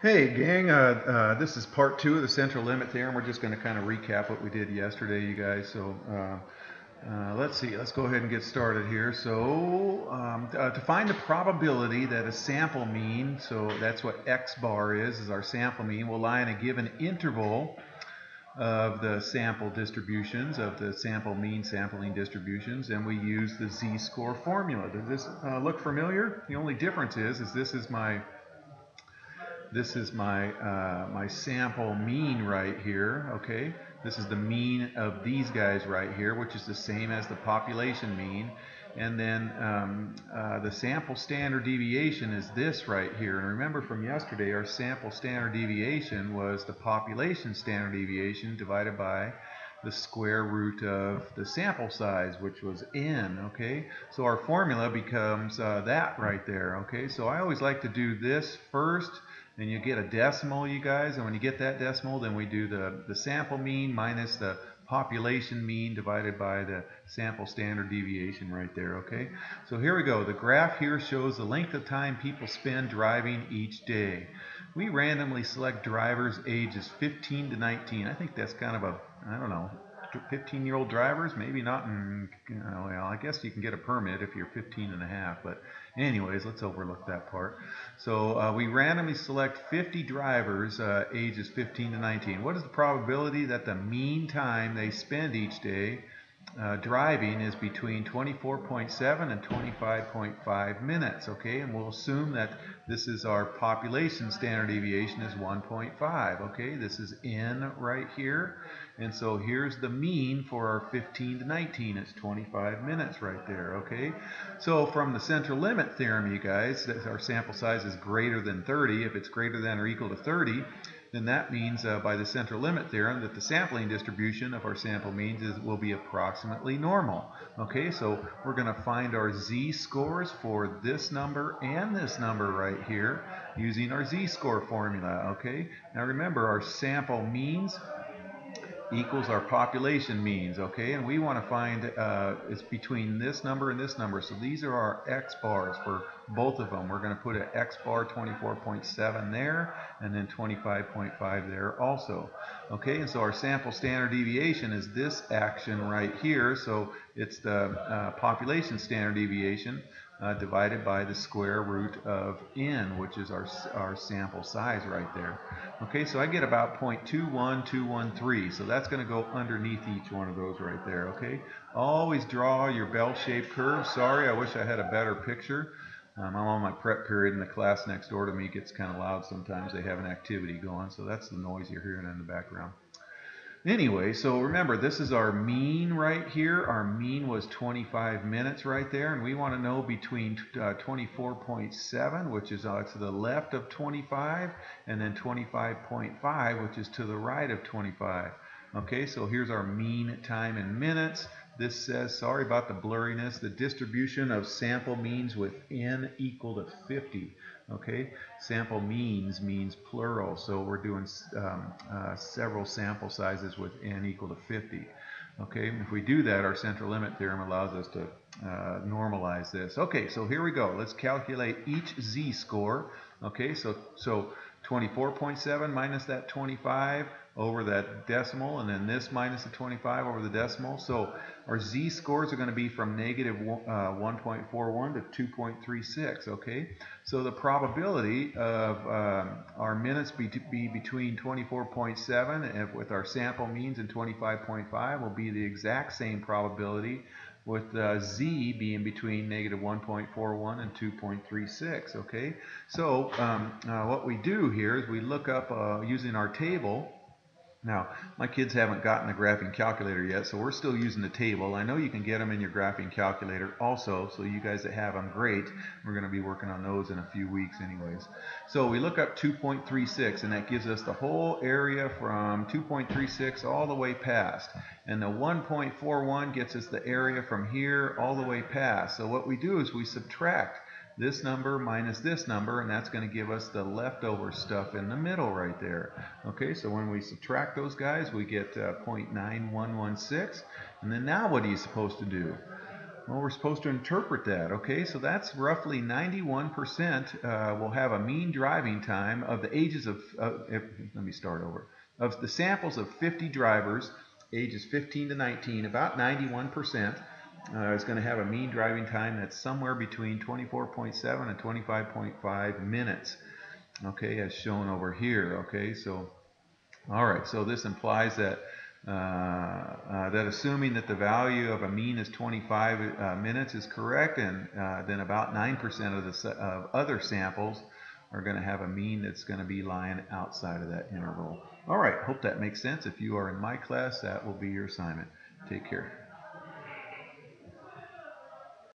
Hey gang, uh, uh, this is part two of the central limit theorem. We're just going to kind of recap what we did yesterday, you guys. So uh, uh, let's see, let's go ahead and get started here. So um, uh, to find the probability that a sample mean, so that's what x bar is, is our sample mean, will lie in a given interval of the sample distributions, of the sample mean sampling distributions, and we use the z-score formula. Does this uh, look familiar? The only difference is, is this is my this is my, uh, my sample mean right here, okay? This is the mean of these guys right here, which is the same as the population mean. And then um, uh, the sample standard deviation is this right here. And remember from yesterday, our sample standard deviation was the population standard deviation divided by the square root of the sample size, which was n, okay? So our formula becomes uh, that right there, okay? So I always like to do this first, and you get a decimal, you guys, and when you get that decimal, then we do the, the sample mean minus the population mean divided by the sample standard deviation right there, okay? So here we go. The graph here shows the length of time people spend driving each day. We randomly select drivers ages 15 to 19. I think that's kind of a I don't know, 15 year old drivers, maybe not in, well, I guess you can get a permit if you're 15 and a half, but anyways, let's overlook that part. So uh, we randomly select 50 drivers uh, ages 15 to 19. What is the probability that the mean time they spend each day uh, driving is between 24.7 and 25.5 minutes, okay? And we'll assume that this is our population standard deviation is 1.5, okay? This is n right here. And so here's the mean for our 15 to 19. It's 25 minutes right there, okay? So from the central limit theorem, you guys, our sample size is greater than 30. If it's greater than or equal to 30, then that means uh, by the central limit theorem that the sampling distribution of our sample means is, will be approximately normal. Okay, so we're going to find our z-scores for this number and this number right here using our z-score formula. Okay, now remember our sample means equals our population means, okay? And we want to find uh, it's between this number and this number. So these are our x bars for both of them. We're going to put an x bar 24.7 there and then 25.5 there also. Okay, and so our sample standard deviation is this action right here. So it's the uh, population standard deviation uh, divided by the square root of n, which is our, our sample size right there. Okay, so I get about 0.21213, so that's going to go underneath each one of those right there, okay? Always draw your bell-shaped curve. Sorry, I wish I had a better picture. Um, I'm on my prep period, and the class next door to me gets kind of loud sometimes. They have an activity going, so that's the noise you're hearing in the background. Anyway, so remember, this is our mean right here. Our mean was 25 minutes right there, and we want to know between uh, 24.7, which is uh, to the left of 25, and then 25.5, which is to the right of 25. Okay, so here's our mean time in minutes. This says, sorry about the blurriness, the distribution of sample means with n equal to 50. Okay, sample means means plural, so we're doing um, uh, several sample sizes with n equal to 50. Okay, if we do that, our central limit theorem allows us to uh, normalize this. Okay, so here we go. Let's calculate each z-score. Okay, so so 24.7 minus that 25 over that decimal, and then this minus the 25 over the decimal. So our z-scores are going to be from uh, 1.41 to 2.36, okay? So the probability of um, our minutes be, be between 24.7 with our sample means and 25.5 will be the exact same probability with uh, z being between negative 1.41 and 2.36, okay? So um, uh, what we do here is we look up uh, using our table now, my kids haven't gotten a graphing calculator yet, so we're still using the table. I know you can get them in your graphing calculator also, so you guys that have them, great. We're going to be working on those in a few weeks anyways. So we look up 2.36, and that gives us the whole area from 2.36 all the way past. And the 1.41 gets us the area from here all the way past. So what we do is we subtract this number minus this number, and that's going to give us the leftover stuff in the middle right there. Okay, so when we subtract those guys, we get uh, 0.9116. And then now what are you supposed to do? Well, we're supposed to interpret that, okay? So that's roughly 91% uh, will have a mean driving time of the ages of, uh, if, let me start over, of the samples of 50 drivers, ages 15 to 19, about 91% uh, is going to have a mean driving time that's somewhere between 24.7 and 25.5 minutes, okay, as shown over here, okay? So, all right, so this implies that uh, uh, that assuming that the value of a mean is 25 uh, minutes is correct, and uh, then about 9% of the of other samples are going to have a mean that's going to be lying outside of that interval. All right, hope that makes sense. If you are in my class, that will be your assignment. Take care.